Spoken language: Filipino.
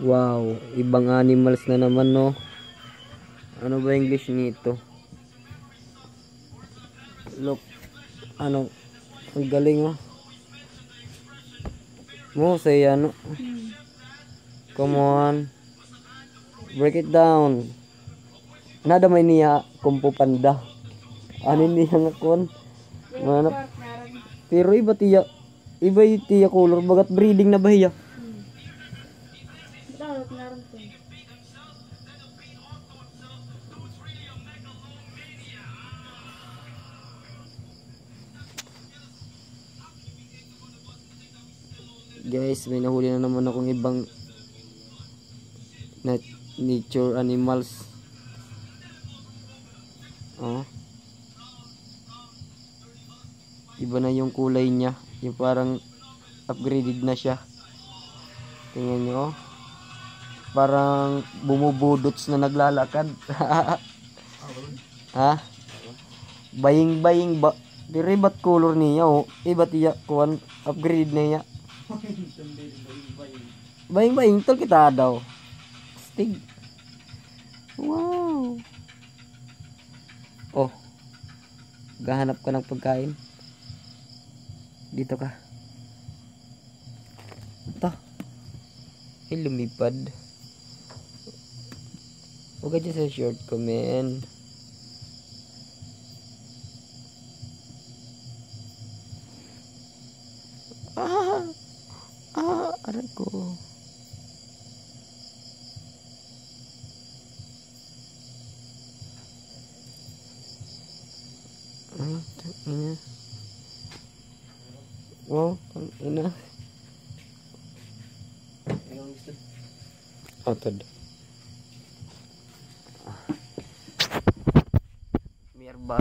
Wow, ibang animals na naman no. Ano ba English nito? Look, ano, ang galing oh. Mo say ano. Come on. Break it down. Nada may niya kumpo panda. Ano niya nga kon? Manap. Pero iba tiya. Iba yung tiya color. Bagat breeding na ba hiya? Dapat naroon to. Guys, may nahuli na naman akong ibang na nature animals. Oh. Iba na yung kulay niya. Yung parang upgraded na siya. Tingnan nyo. oh. Parang bumubudots na naglalakad. ha? Baying-baying ba? Dire ba't color niya oh? Iba't iya kuan upgrade niya. Baying-baying tol kita daw. Stig. Wow. Oh. Gahanap ka ng pagkain. Dito ka. Ito. Ay, lumipad. Huwag ka dyan sa short ko, men. Ah! Ah! Aray ko. Ah, tangina. Wow, tangina. Oh, tad. but